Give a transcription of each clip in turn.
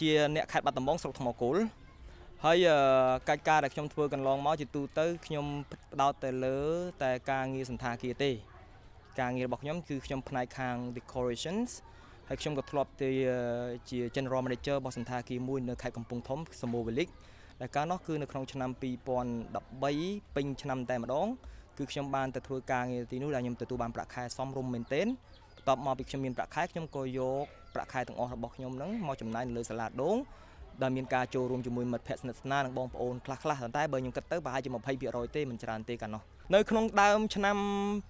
ជាអ្នកខេត្តបាត់ដំបងស្រុកថ្មគោលហើយកិច្ចការដែលខ្ញុំធ្វើកន្លងមកជាទូទៅខ្ញុំផ្ដោតតែលើ តែការងារសន្តាគារទេ ការងាររបស់ខ្ញុំគឺខ្ញុំផ្នែកខាង decorations ហើយខ្ញុំក៏ធ្លាប់ទៅជា General Manager របស់សន្តាគារមួយនៅខេត្តកំពង់ធំ Samo Village ដែលកាលនោះគឺនៅក្នុងឆ្នាំ2013ពេញឆ្នាំតែម្ដងគឺខ្ញុំបានទៅធ្វើការងារទីនោះដែលខ្ញុំទទួលបានប្រាក់ខែសមរម្យមែនទែន បន្ទាប់មកពីខ្ញុំមានប្រាក់ខែខ្ញុំក៏យកប្រាក់ខែទាំងអស់របស់ខ្ញុំហ្នឹងមកចំណាយនៅលើសាលាដូងដែលមានការចូលរួមជាមួយមិត្តភ័ក្តិស្និទ្ធស្នាលនិងបងប្អូនខ្លះខ្លះតែបើខ្ញុំគិតទៅប្រហែលជា20%ទេមិនច្រើនទេកាលនោះនៅក្នុងដើមឆ្នាំ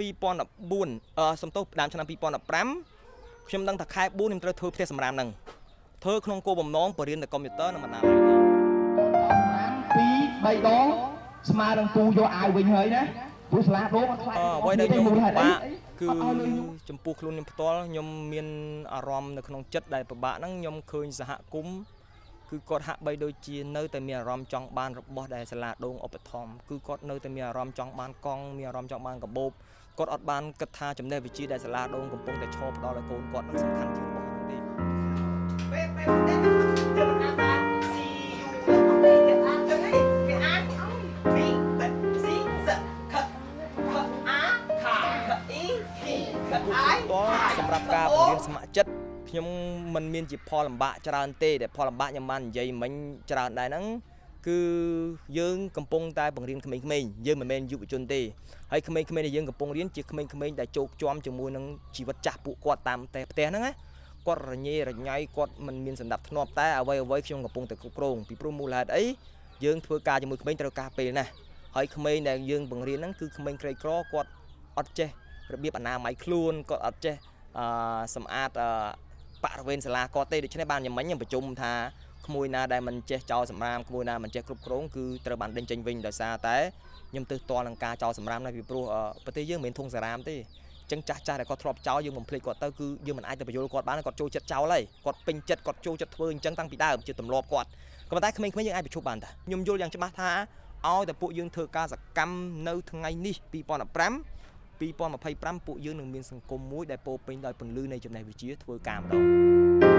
2014អឺសំទោសដើមឆ្នាំ2015ខ្ញុំដឹងថាខែ4ខ្ញុំត្រូវធ្វើផ្ទះសម្រាមហ្នឹងធ្វើក្នុងគោលបំណងបរៀនតែកុំព្យូទ័រនិងបណ្ណាល័យពីរ3ដងស្មើនឹងពូយកអាវវិញហើយណា ព្រោះសាលាដូងអត់ខ្លាចអ្វីដែលខ្ញុំពិបាកគឺចំពោះខ្លួនខ្ញុំផ្ទាល់ខ្ញុំមានអារម្មណ៍នៅក្នុងចិត្តដែលពិបាកហ្នឹងខ្ញុំឃើញសហគមន៍គឺគាត់ហាក់បីដូចជានៅតែមានអារម្មណ៍ចង់បានរបស់ដែលសាលាដូងឧបត្ថម្ភគឺគាត់នៅតែមានអារម្មណ៍ចង់បានកង់មានអារម្មណ៍ចង់បានកាបូបគាត់អត់បានគិតថាចំណេះវិជ្ជាដែលសាលាដូងកំពុងតែឈរផ្ដល់ឲ្យកូនគាត់នឹងសំខាន់ជាងរបស់ហ្នឹងទេ សម្រាប់ការបង្រៀនស្ម័គ្រចិត្តខ្ញុំមិនមានជាផលលំបាកច្រើនទេតែផលលំបាកខ្ញុំបាននិយាយមិញច្រើនដែរហ្នឹងគឺយើងកំពុងតែបង្រៀនក្មេងៗយើងមិនមែនយុវជនទេហើយក្មេងៗដែលយើងកំពុងរៀនជាក្មេងៗដែលជោគជាំជាមួយនឹងជីវិតចាស់ពួកគាត់តាមតែផ្ទះហ្នឹងណាគាត់រញ៉េរញ៉ៃគាត់មិនមានសម្ដាប់ធ្នាប់តែអ្វីអ្វីខ្ញុំកំពុងតែគ្រប់គ្រងពីព្រោះមូលហេតុអីយើងធ្វើការជាមួយក្មេងត្រូវការពេលណាស់ហើយក្មេងដែលយើងបង្រៀនហ្នឹងគឺក្មេងក្រីក្រគាត់អត់ចេះ របៀបអនាម័យខ្លួនគាត់អត់ចេះអឺសម្អាតបរិវេណសាលាគាត់ទេដូច្នេះបានខ្ញុំមិញខ្ញុំប្រជុំថាក្មួយណាដែលមិនចេះចោលសម្រាមក្មួយណាមិនចេះគ្រប់គ្រងគឺត្រូវបានដេញចេញវិញដោយសារតែខ្ញុំទើសទាល់នឹងការចោលសម្រាមណាពីព្រោះប្រទេសយើងមិនមែនធុងសារ៉ាមទេចឹងចាស់ចាស់ដែលគាត់ធ្លាប់ចោលយើងបំភ្លេចគាត់ទៅគឺយើងមិនអាចទៅបញ្យល់គាត់បានគាត់ចូលចិត្តចោលហើយគាត់ពេញចិត្តគាត់ចូលចិត្តធ្វើអញ្ចឹងតាំងពីដើមជាទម្លាប់គាត់ក៏ប៉ុន្តែក្មេងៗយើងអាចប្រជុំបានតាខ្ញុំយល់យ៉ាងច្បាស់ថាឲ្យតែពួកយើងធ្វើការសកម្មនៅថ្ងៃនេះ2015 2025ពួកយើងនឹងមានសង្គមមួយដែលពោពេញដោយពន្លឺនៃចំណេះវិជ្ជាធ្វើការម្ដង